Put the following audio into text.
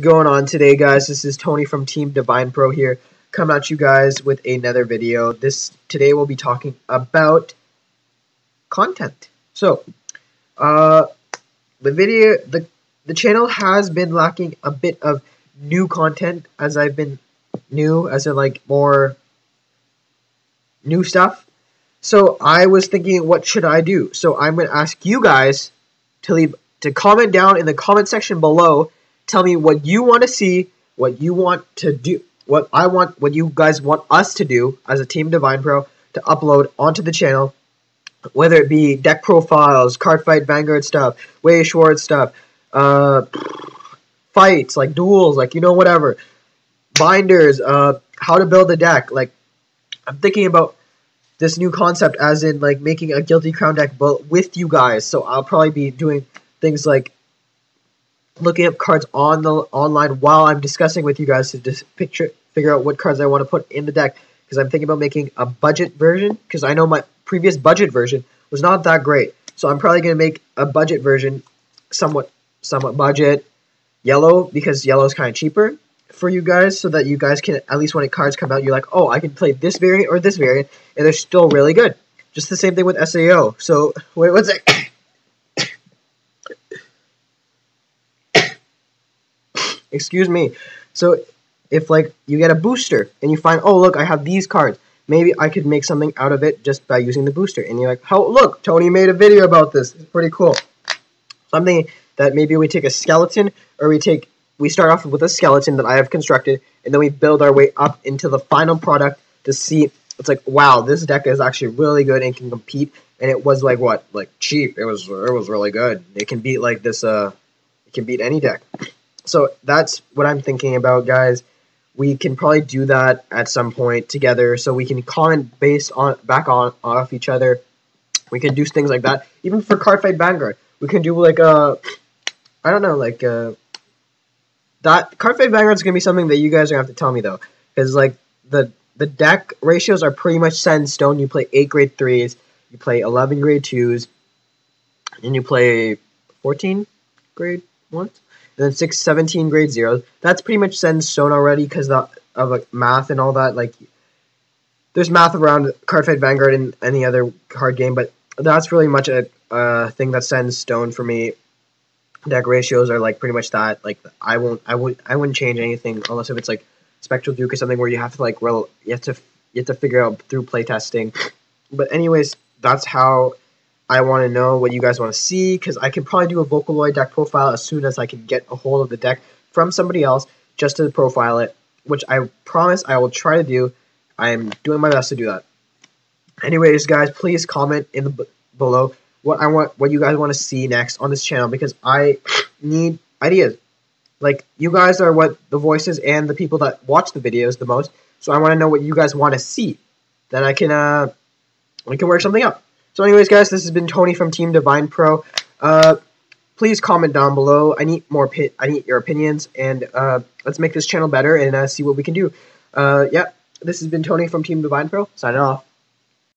going on today guys? This is Tony from Team Divine Pro here coming at you guys with another video. This today we'll be talking about content. So uh the video the the channel has been lacking a bit of new content as I've been new as in like more new stuff. So I was thinking what should I do? So I'm gonna ask you guys to leave to comment down in the comment section below Tell me what you want to see, what you want to do, what I want, what you guys want us to do as a Team Divine Pro to upload onto the channel, whether it be deck profiles, card fight Vanguard stuff, Weiss Schwarz stuff, uh, fights, like duels, like, you know, whatever, binders, uh, how to build a deck, like, I'm thinking about this new concept as in, like, making a Guilty Crown deck, but with you guys, so I'll probably be doing things like looking up cards on the online while I'm discussing with you guys to just picture figure out what cards I want to put in the deck because I'm thinking about making a budget version because I know my previous budget version was not that great. So I'm probably going to make a budget version somewhat somewhat budget yellow because yellow is kind of cheaper for you guys so that you guys can at least when it cards come out you're like, "Oh, I can play this variant or this variant and they're still really good." Just the same thing with SAO. So, wait, what's it? Excuse me. So if like you get a booster and you find, oh look, I have these cards. Maybe I could make something out of it just by using the booster. And you're like, oh look, Tony made a video about this. It's pretty cool. Something that maybe we take a skeleton or we take we start off with a skeleton that I have constructed and then we build our way up into the final product to see it's like wow this deck is actually really good and can compete and it was like what like cheap it was it was really good it can beat like this uh it can beat any deck so that's what I'm thinking about, guys. We can probably do that at some point together, so we can comment based on back on off each other. We can do things like that, even for Cardfight Vanguard. We can do like a, I don't know, like a, that Cardfight Vanguard is gonna be something that you guys are gonna have to tell me though, because like the the deck ratios are pretty much set in stone. You play eight grade threes, you play eleven grade twos, and you play fourteen grade ones then 6, 17 grade zeros. That's pretty much in stone already because of like math and all that. Like, there's math around Cardfight Vanguard and any other card game, but that's really much a thing that's set in stone for me. Deck ratios are like pretty much that. Like, I won't, I would, I wouldn't change anything unless if it's like Spectral Duke or something where you have to like, well, you have to, you have to figure out through playtesting. But anyways, that's how I want to know what you guys want to see because I can probably do a Vocaloid deck profile as soon as I can get a hold of the deck from somebody else just to profile it, which I promise I will try to do. I am doing my best to do that. Anyways, guys, please comment in the below what I want, what you guys want to see next on this channel because I need ideas. Like you guys are what the voices and the people that watch the videos the most, so I want to know what you guys want to see. Then I can uh, we can work something up. So anyways, guys, this has been Tony from Team Divine Pro. Uh, please comment down below. I need more. I need your opinions, and uh, let's make this channel better and uh, see what we can do. Uh, yeah, this has been Tony from Team Divine Pro. Signing off.